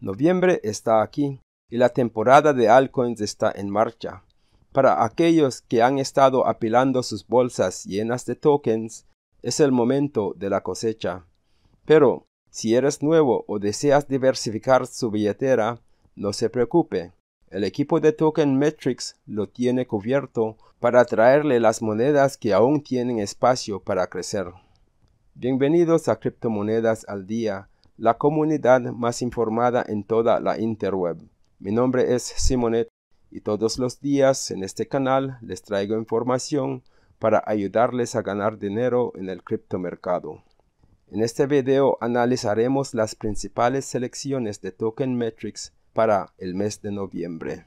Noviembre está aquí y la temporada de altcoins está en marcha. Para aquellos que han estado apilando sus bolsas llenas de tokens, es el momento de la cosecha. Pero si eres nuevo o deseas diversificar su billetera, no se preocupe. El equipo de Token Metrics lo tiene cubierto para traerle las monedas que aún tienen espacio para crecer. Bienvenidos a Criptomonedas al Día, la comunidad más informada en toda la interweb. Mi nombre es Simonet y todos los días en este canal les traigo información para ayudarles a ganar dinero en el criptomercado. En este video analizaremos las principales selecciones de Token Metrics para el mes de noviembre.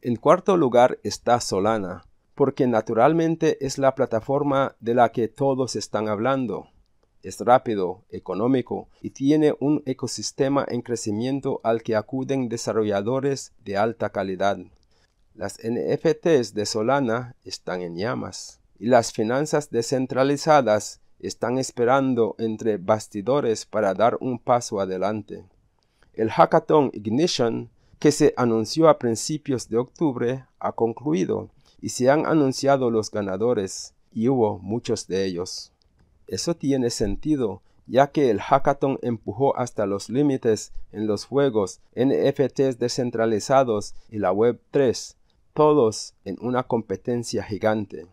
En cuarto lugar está Solana, porque naturalmente es la plataforma de la que todos están hablando. Es rápido, económico y tiene un ecosistema en crecimiento al que acuden desarrolladores de alta calidad. Las NFTs de Solana están en llamas y las finanzas descentralizadas están esperando entre bastidores para dar un paso adelante. El hackathon Ignition, que se anunció a principios de octubre, ha concluido y se han anunciado los ganadores, y hubo muchos de ellos. Eso tiene sentido, ya que el hackathon empujó hasta los límites en los juegos, NFTs descentralizados y la Web 3, todos en una competencia gigante.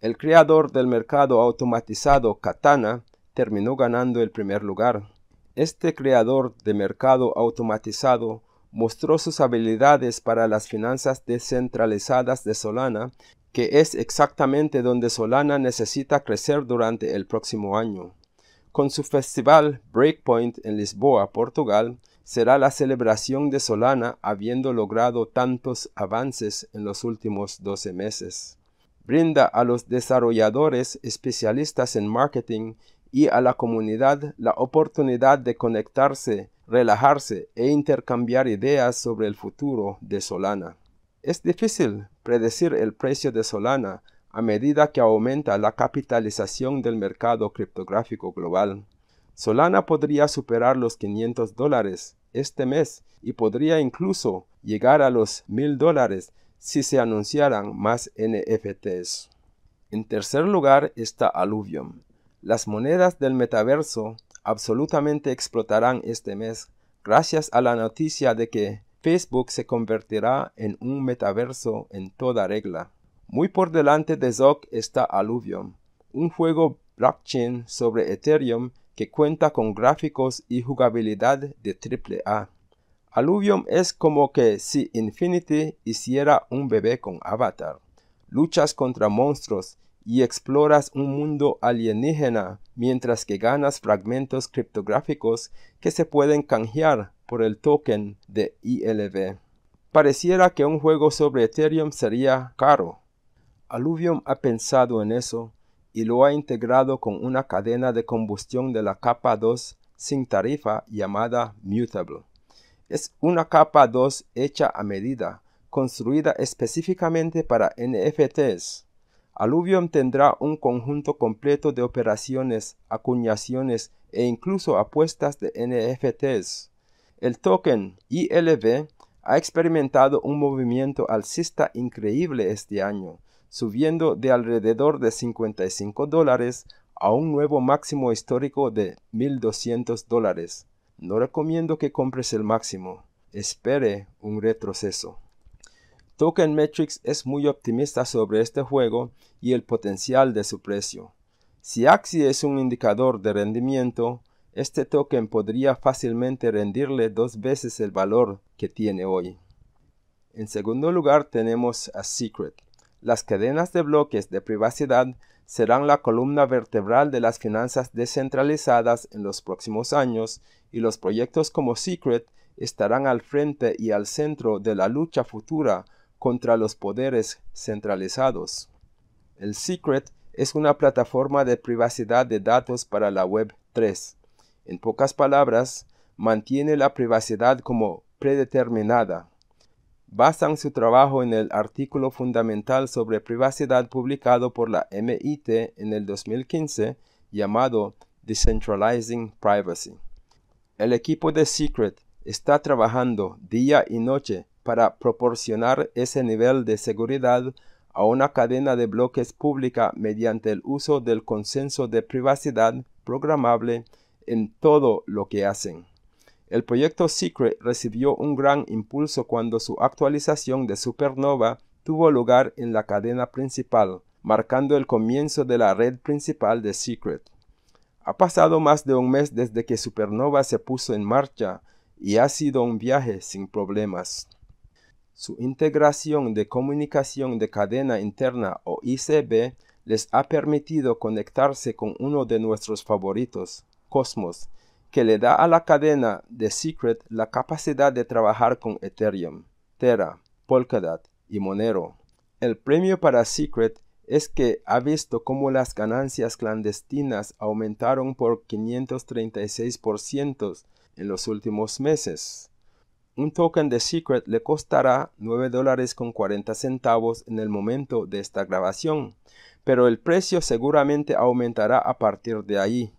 El creador del mercado automatizado Katana terminó ganando el primer lugar. Este creador de mercado automatizado mostró sus habilidades para las finanzas descentralizadas de Solana, que es exactamente donde Solana necesita crecer durante el próximo año. Con su festival Breakpoint en Lisboa, Portugal, será la celebración de Solana habiendo logrado tantos avances en los últimos 12 meses. Brinda a los desarrolladores especialistas en marketing y a la comunidad la oportunidad de conectarse relajarse e intercambiar ideas sobre el futuro de Solana. Es difícil predecir el precio de Solana a medida que aumenta la capitalización del mercado criptográfico global. Solana podría superar los 500 dólares este mes y podría incluso llegar a los 1000 dólares si se anunciaran más NFTs. En tercer lugar está Alluvium. Las monedas del metaverso absolutamente explotarán este mes gracias a la noticia de que Facebook se convertirá en un metaverso en toda regla. Muy por delante de Zoc está Alluvium, un juego blockchain sobre Ethereum que cuenta con gráficos y jugabilidad de AAA. Alluvium es como que si Infinity hiciera un bebé con Avatar. Luchas contra monstruos y exploras un mundo alienígena mientras que ganas fragmentos criptográficos que se pueden canjear por el token de ILV. Pareciera que un juego sobre Ethereum sería caro. Alluvium ha pensado en eso y lo ha integrado con una cadena de combustión de la capa 2 sin tarifa llamada Mutable. Es una capa 2 hecha a medida, construida específicamente para NFTs. Alluvium tendrá un conjunto completo de operaciones, acuñaciones e incluso apuestas de NFTs. El token ILV ha experimentado un movimiento alcista increíble este año, subiendo de alrededor de 55 dólares a un nuevo máximo histórico de 1.200 dólares. No recomiendo que compres el máximo. Espere un retroceso. Token Metrics es muy optimista sobre este juego y el potencial de su precio. Si Axie es un indicador de rendimiento, este token podría fácilmente rendirle dos veces el valor que tiene hoy. En segundo lugar tenemos a Secret. Las cadenas de bloques de privacidad serán la columna vertebral de las finanzas descentralizadas en los próximos años y los proyectos como Secret estarán al frente y al centro de la lucha futura contra los poderes centralizados. El Secret es una plataforma de privacidad de datos para la Web 3. En pocas palabras, mantiene la privacidad como predeterminada. Basan su trabajo en el artículo fundamental sobre privacidad publicado por la MIT en el 2015 llamado Decentralizing Privacy. El equipo de Secret está trabajando día y noche para proporcionar ese nivel de seguridad a una cadena de bloques pública mediante el uso del consenso de privacidad programable en todo lo que hacen. El proyecto Secret recibió un gran impulso cuando su actualización de Supernova tuvo lugar en la cadena principal, marcando el comienzo de la red principal de Secret. Ha pasado más de un mes desde que Supernova se puso en marcha y ha sido un viaje sin problemas. Su integración de comunicación de cadena interna o ICB les ha permitido conectarse con uno de nuestros favoritos, Cosmos, que le da a la cadena de Secret la capacidad de trabajar con Ethereum, Terra, Polkadot y Monero. El premio para Secret es que ha visto cómo las ganancias clandestinas aumentaron por 536% en los últimos meses. Un token de Secret le costará 9 dólares con 40 centavos en el momento de esta grabación, pero el precio seguramente aumentará a partir de ahí.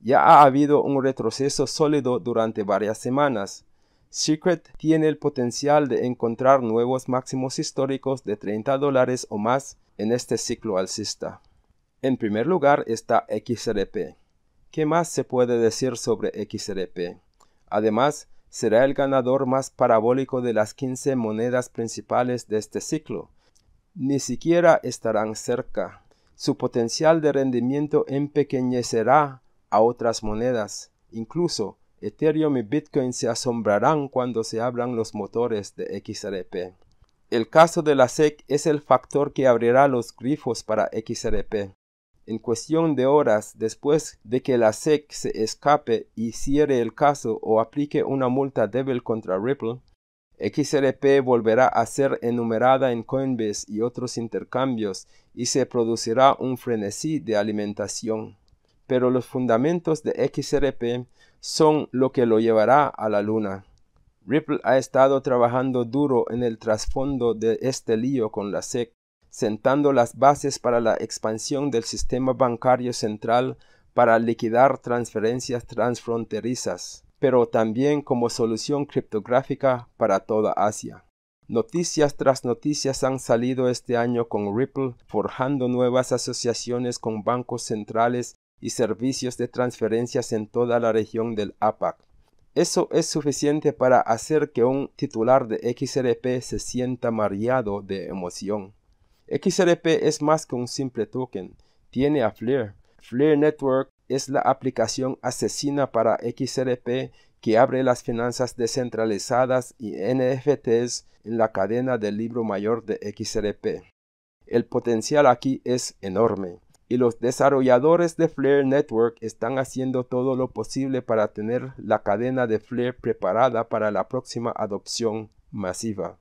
Ya ha habido un retroceso sólido durante varias semanas. Secret tiene el potencial de encontrar nuevos máximos históricos de 30 dólares o más en este ciclo alcista. En primer lugar está XRP. ¿Qué más se puede decir sobre XRP? Además, será el ganador más parabólico de las 15 monedas principales de este ciclo. Ni siquiera estarán cerca. Su potencial de rendimiento empequeñecerá a otras monedas. Incluso Ethereum y Bitcoin se asombrarán cuando se abran los motores de XRP. El caso de la SEC es el factor que abrirá los grifos para XRP en cuestión de horas después de que la SEC se escape y cierre el caso o aplique una multa débil contra Ripple, XRP volverá a ser enumerada en Coinbase y otros intercambios y se producirá un frenesí de alimentación. Pero los fundamentos de XRP son lo que lo llevará a la luna. Ripple ha estado trabajando duro en el trasfondo de este lío con la SEC sentando las bases para la expansión del sistema bancario central para liquidar transferencias transfronterizas, pero también como solución criptográfica para toda Asia. Noticias tras noticias han salido este año con Ripple forjando nuevas asociaciones con bancos centrales y servicios de transferencias en toda la región del APAC. Eso es suficiente para hacer que un titular de XRP se sienta mareado de emoción. XRP es más que un simple token, tiene a Flare. Flare Network es la aplicación asesina para XRP que abre las finanzas descentralizadas y NFTs en la cadena del libro mayor de XRP. El potencial aquí es enorme y los desarrolladores de Flare Network están haciendo todo lo posible para tener la cadena de Flare preparada para la próxima adopción masiva.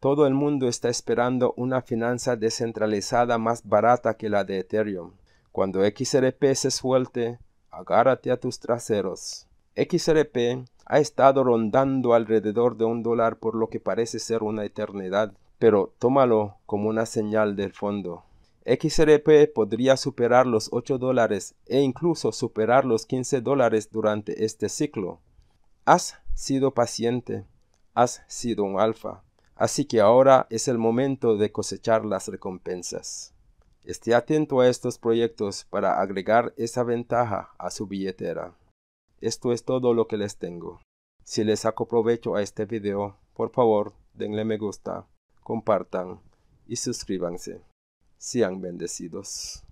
Todo el mundo está esperando una finanza descentralizada más barata que la de Ethereum. Cuando XRP se suelte, agárrate a tus traseros. XRP ha estado rondando alrededor de un dólar por lo que parece ser una eternidad, pero tómalo como una señal del fondo. XRP podría superar los 8 dólares e incluso superar los 15 dólares durante este ciclo. Has sido paciente, has sido un alfa. Así que ahora es el momento de cosechar las recompensas. Esté atento a estos proyectos para agregar esa ventaja a su billetera. Esto es todo lo que les tengo. Si les saco provecho a este video, por favor denle me gusta, compartan y suscríbanse. Sean bendecidos.